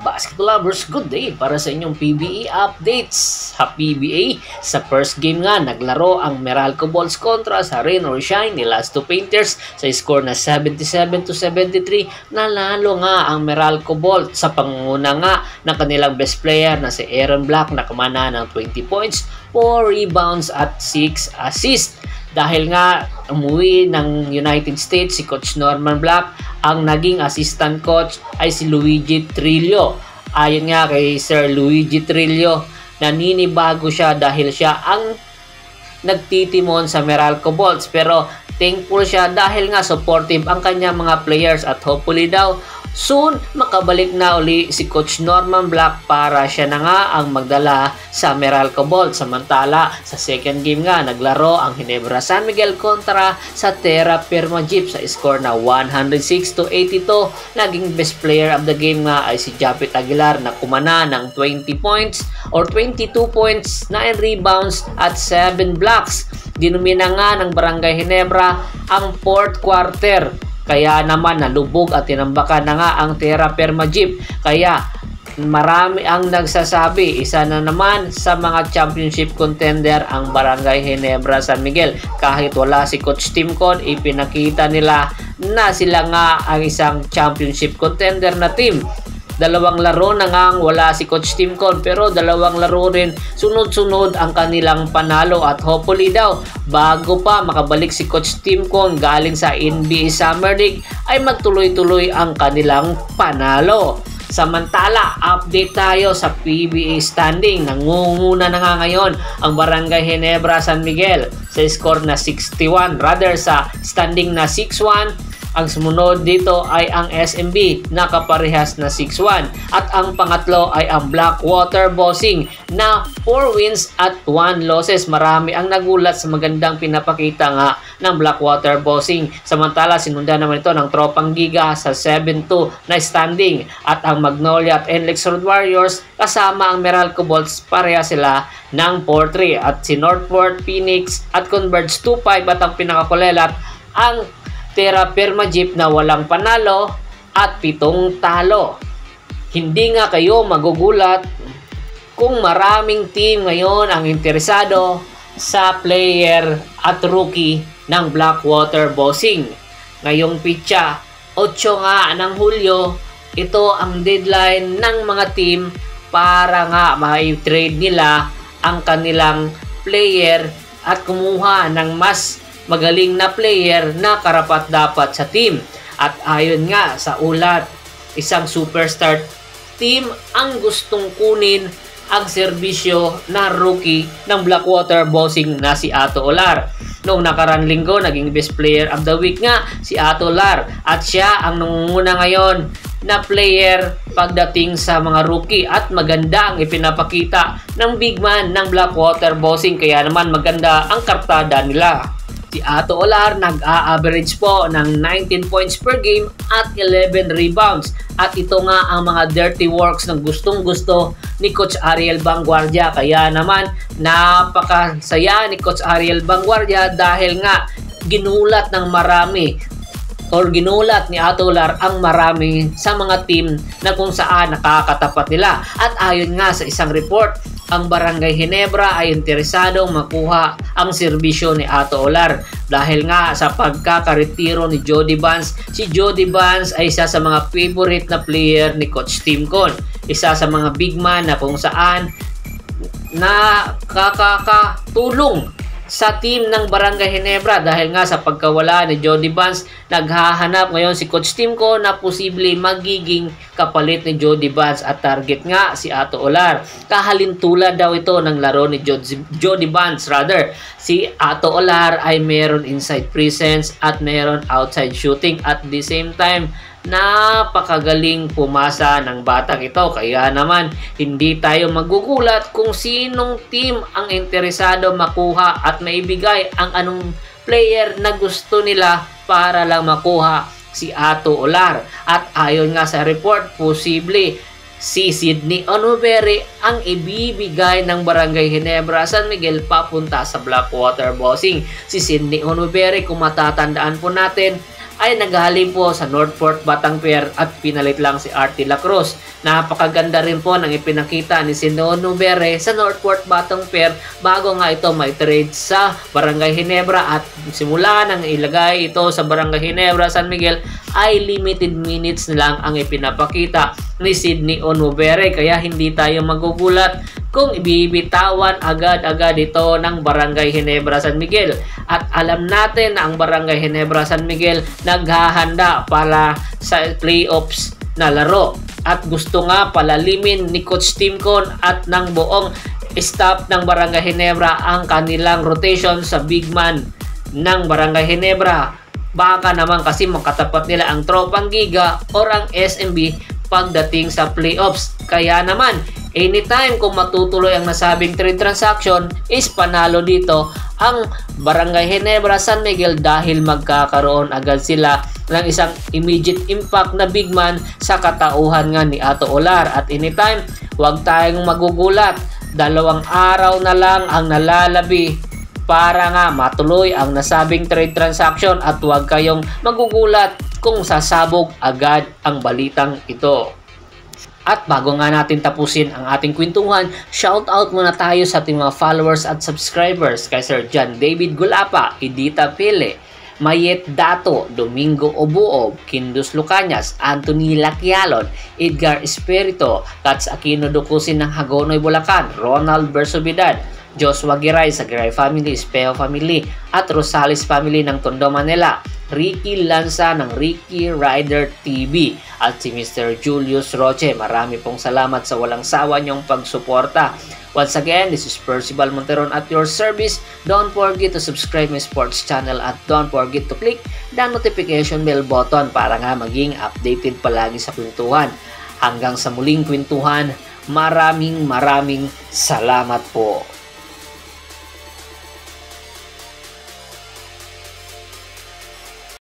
basketball lovers, good day para sa inyong PBA updates. Sa PBA, sa first game nga, naglaro ang Meralco Balls kontra sa Rain or Shine ni Last Two Painters sa score na 77 to 73. Nanalo nga ang Meralco Balls sa pangunguna nga ng kanilang best player na si Aaron Black na kumana ng 20 points, 4 rebounds at 6 assists. Dahil nga umuwi ng United States si Coach Norman Black, ang naging assistant coach ay si Luigi Trillo. Ayon nga kay Sir Luigi Trillo, naninibago siya dahil siya ang nagtitimon sa Meralco Bolts. Pero thankful siya dahil nga supportive ang kanyang mga players at hopefully daw Soon, makabalik na uli si Coach Norman Black para siya na nga ang magdala sa Meralco Bolt. Samantala, sa second game nga, naglaro ang Hinebra San Miguel kontra sa Terra Firma Jeep sa score na 106 to 82. Naging best player of the game nga ay si Japit Aguilar na kumana ng 20 points or 22 points, 9 rebounds at 7 blocks. Dinumina nga ng Barangay Hinebra ang fourth quarter kaya naman nalubog at tinambakan na nga ang Terra Perma Jeep. Kaya marami ang nagsasabi, isa na naman sa mga championship contender ang Barangay Ginebra San Miguel. Kahit wala si Coach Timcon, ipinakita nila na sila nga ang isang championship contender na team. Dalawang laro na nga wala si Coach Timcon pero dalawang laro rin sunod-sunod ang kanilang panalo at hopefully daw bago pa makabalik si Coach Timcon galing sa NBA Summer League ay magtuloy-tuloy ang kanilang panalo. Samantala, update tayo sa PBA standing. Nangunguna na nga ngayon ang Barangay Ginebra San Miguel sa score na 61. Rather sa standing na 6-1 ang sumunod dito ay ang SMB na kaparehas na 6-1 at ang pangatlo ay ang Blackwater Bossing na 4 wins at 1 losses. Marami ang nagulat sa magandang pinapakita nga ng Blackwater Bossing. Samantala sinundan naman ito ng Tropang Giga sa 7-2 na standing at ang Magnolia at Enlex Road Warriors kasama ang Meralco Bolts pareha sila ng 4-3 at si Northport, Phoenix at Converge 2-5 at ang pinakakulelat ang Terra Perma Jeep na walang panalo at pitong talo. Hindi nga kayo magugulat kung maraming team ngayon ang interesado sa player at rookie ng Blackwater Bossing. Ngayong pitsa, 8 nga ng Hulyo, ito ang deadline ng mga team para nga ma-trade nila ang kanilang player at kumuha ng mas magaling na player na karapat dapat sa team. At ayon nga sa ulat, isang superstar team ang gustong kunin ang serbisyo na rookie ng Blackwater Bossing na si Ato Olar. Noong nakarang linggo, naging best player of the week nga si Ato Olar at siya ang nangunguna ngayon na player pagdating sa mga rookie at maganda ang ipinapakita ng big man ng Blackwater Bossing kaya naman maganda ang kartada nila. Si Ato Olar nag-a-average po ng 19 points per game at 11 rebounds. At ito nga ang mga dirty works ng gustong gusto ni Coach Ariel Bangguardia. Kaya naman napakasaya ni Coach Ariel Bangguardia dahil nga ginulat ng marami or ginulat ni Atolar ang marami sa mga team na kung saan nakakatapat nila. At ayon nga sa isang report, ang Barangay Ginebra ay interesadong makuha ang serbisyo ni Ato Olar dahil nga sa pagkakaretiro ni Jody Vance. Si Jody Vance ay isa sa mga favorite na player ni Coach Tim Con. Isa sa mga big man na kung saan na kakakatulong sa team ng Barangay Ginebra dahil nga sa pagkawala ni Jody Vance naghahanap ngayon si Coach Timko na posible magiging kapalit ni Jody Vance at target nga si Ato Olar. Kahalintula daw ito ng laro ni Jody Vance. Rather si Ato Olar ay meron inside presence at meron outside shooting. At the same time napakagaling pumasa ng batang ito. Kaya naman, hindi tayo magugulat kung sinong team ang interesado makuha at maibigay ang anong player na gusto nila para lang makuha si Ato Olar. At ayon nga sa report, posible si Sydney Onuberi ang ibibigay ng Barangay Ginebra San Miguel papunta sa Blackwater Bossing. Si Sydney Onuberi, kung matatandaan po natin, ay naghahalin po sa Northport Batang Pier at pinalit lang si Artie Lacroix. Napakaganda rin po ng ipinakita ni Sinon Nubere sa Northport Batang Pier bago nga ito may trade sa Barangay Hinebra at simula nang ilagay ito sa Barangay Hinebra San Miguel ay limited minutes lang ang ipinapakita ni Sidney Onubere kaya hindi tayo magugulat kung ibibitawan agad-agad ito ng Barangay Hinebra San Miguel. At alam natin na ang Barangay Hinebra San Miguel naghahanda para sa playoffs na laro. At gusto nga palalimin ni Coach Timcon at ng buong staff ng Barangay Hinebra ang kanilang rotation sa big man ng Barangay Hinebra. Baka naman kasi makatapat nila ang Tropang Giga or ang SMB pagdating sa playoffs. Kaya naman, anytime kung matutuloy ang nasabing trade transaction is panalo dito ang Barangay Ginebra San Miguel dahil magkakaroon agad sila ng isang immediate impact na big man sa katauhan nga ni Ato Olar. At anytime huwag tayong magugulat. Dalawang araw na lang ang nalalabi para nga matuloy ang nasabing trade transaction at huwag kayong magugulat kung sasabog agad ang balitang ito. At bago nga natin tapusin ang ating kwentuhan, shout out muna tayo sa ating mga followers at subscribers kay Sir John David Gulapa, Edita Pele, Mayet Dato, Domingo Obuob, Kindus Lucanyas, Anthony Laquialon, Edgar Espirito, Kats Aquino Dukusin ng Hagonoy Bulacan, Ronald Bersobidad, Joshua Giray sa Giray Family, Speo Family, at Rosales Family ng Tondo, Manila. Ricky Lanza ng Ricky Rider TV at si Mr. Julius Roche. Marami pong salamat sa walang sawa niyong pagsuporta. Once again, this is Percival Monteron at your service. Don't forget to subscribe my sports channel at don't forget to click the notification bell button para nga maging updated palagi sa kwentuhan. Hanggang sa muling kwentuhan, maraming maraming salamat po.